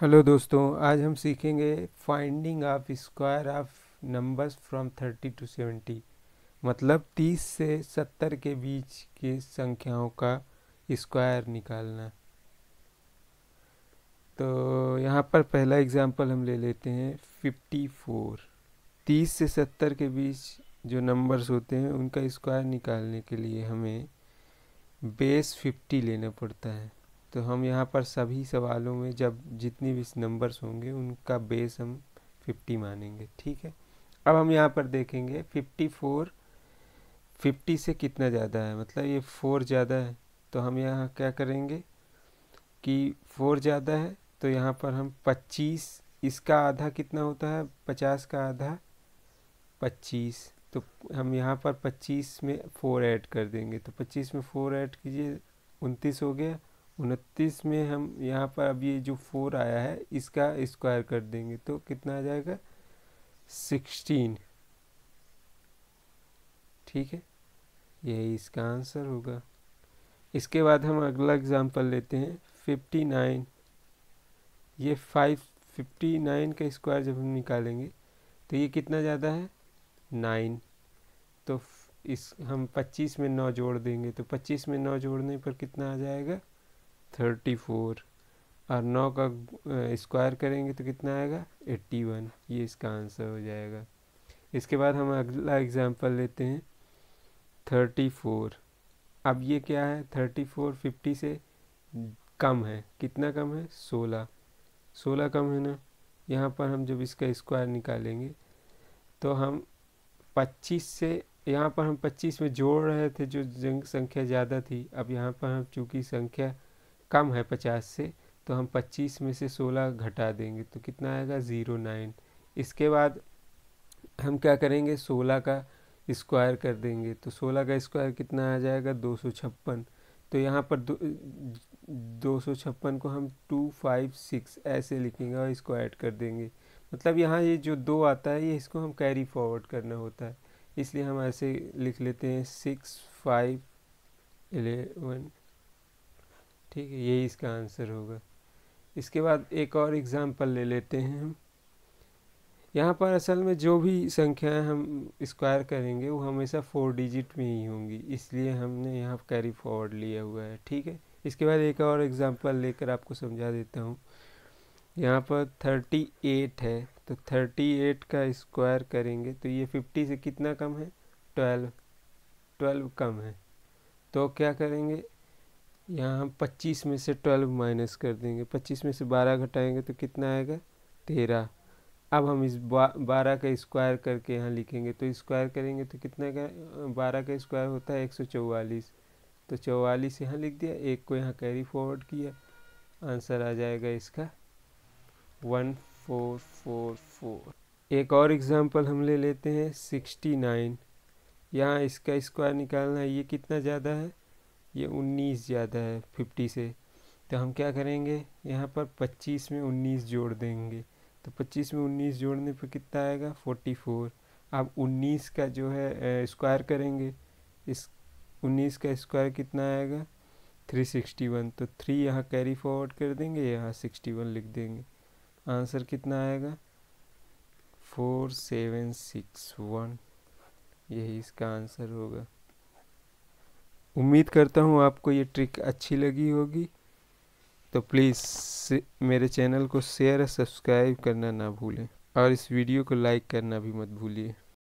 Hello दोस्तों, आज हम सीखेंगे finding of square of numbers from thirty to seventy मतलब तीस से सत्तर के बीच के संख्याओं का स्क्वायर निकालना। तो यहाँ पर पहला एग्जांपल हम ले लेते हैं फिफ्टी फोर तीस से सत्तर के बीच जो नंबर्स होते हैं, उनका स्क्वायर निकालने के लिए हमें बेस फिफ्टी लेना पड़ता है। तो हम यहाँ पर सभी सवालों में जब जितनी भी नंबर्स होंगे, उनका बेस हम फिफ्टी मानेंगे, ठीक है? अब हम यहाँ पर देखेंगे फिफ्टी फोर फिफ्टी से कितना ज़्यादा है? मतलब ये फोर ज़्यादा है तो हम यहाँ क्या करेंगे कि फोर ज़्यादा है तो यहाँ पर हम पच्चीस, इसका आधा कितना होता है? पचास का आधा, पच्चीस तो हम यहाँ पर पच्चीस में फोर ऐड कर देंगे तो पच्चीस में फोर ऐड कीजिए, उनतीस हो गया उनतीस में हम यहाँ पर अब ये जो फोर आया है, इसका स्क्वायर कर देंगे। तो कितना आ जाएगा? सिक्सटीन ठीक है? यही इसका आंसर होगा। इसके बाद हम अगला एग्जांपल लेते हैं। फिफ्टी नाइन ये फाइव फिफ्टी नाइन का स्क्वायर जब हम निकालेंगे तो ये कितना ज़्यादा है? नाइन तो इस, हम पच्चीस में नौ जोड़ देंगे तो पच्चीस में नौ जोड़ने पर कितना आ जाएगा? Thirty four. और नौ का स्क्वायर करेंगे तो कितना आएगा? Eighty one. ये इसका आंसर हो जाएगा। इसके बाद हम अगला एग्जांपल लेते हैं। Thirty four. अब ये क्या है? थर्टी फोर फिफ्टी से कम है। कितना कम है? सोलह। सोलह कम है ना? यहाँ पर हम जब इसका स्क्वायर निकालेंगे तो हम पच्चीस से, यहाँ पर हम पच्चीस में जोड़ रहे थे, जो संख्या ज़्यादा थी। अब यहाँ पर हम, चूँकि संख्या कम है पचास से तो हम पच्चीस में से सोलह घटा देंगे तो कितना आएगा? Zero nine. इसके बाद हम क्या करेंगे? सोलह का स्क्वायर कर देंगे तो सोलह का स्क्वायर कितना आ जाएगा? दो सौ छप्पन। तो यहाँ पर दो दो सौ छप्पन को हम टू फाइव सिक्स ऐसे लिखेंगे और इसको ऐड कर देंगे। मतलब यहाँ ये जो दो आता है, ये इसको हम कैरी फॉरवर्ड करना होता है। इसलिए हम ऐसे लिख लेते हैं, सिक्स फाइव एलेवन ठीक है, यही इसका आंसर होगा। इसके बाद एक और एग्ज़ाम्पल ले लेते हैं हम। यहाँ पर असल में जो भी संख्याएँ हम स्क्वायर करेंगे, वो हमेशा फोर डिजिट में ही होंगी, इसलिए हमने यहाँ कैरी फॉरवर्ड लिया हुआ है, ठीक है। इसके बाद एक और एग्ज़ाम्पल लेकर आपको समझा देता हूँ। यहाँ पर थर्टी एट है तो थर्टी एट का स्क्वायर करेंगे तो ये फिफ्टी से कितना कम है? ट्वेल्व ट्वेल्व कम है। तो क्या करेंगे? यहाँ हम पच्चीस में से ट्वेल्व माइनस कर देंगे। पच्चीस में से बारह घटाएँगे तो कितना आएगा? तेरह। अब हम इस बारह का स्क्वायर करके यहाँ लिखेंगे तो स्क्वायर करेंगे तो कितना का, बारह का स्क्वायर होता है एक सौ चौवालीस। तो चौवालीस यहाँ लिख दिया, एक को यहाँ कैरी फॉरवर्ड किया। आंसर आ जाएगा इसका वन फोर फोर फोर। एक और एग्जांपल हम ले लेते हैं, सिक्सटी नाइन। यहाँ इसका स्क्वायर निकालना है, ये कितना ज़्यादा है? ये उन्नीस ज़्यादा है फिफ्टी से। तो हम क्या करेंगे? यहाँ पर पच्चीस में उन्नीस जोड़ देंगे। तो पच्चीस में उन्नीस जोड़ने पर कितना आएगा? फोर्टी फोर अब उन्नीस का जो है स्क्वायर करेंगे। इस उन्नीस का स्क्वायर कितना आएगा? थ्री सिक्सटी वन तो थ्री यहाँ कैरी फॉरवर्ड कर देंगे, यहाँ सिक्सटी वन लिख देंगे। आंसर कितना आएगा? फोर सेवन सिक्स वन यही इसका आंसर होगा। उम्मीद करता हूँ आपको ये ट्रिक अच्छी लगी होगी। तो प्लीज़ मेरे चैनल को शेयर और सब्सक्राइब करना ना भूलें। और इस वीडियो को लाइक करना भी मत भूलिए।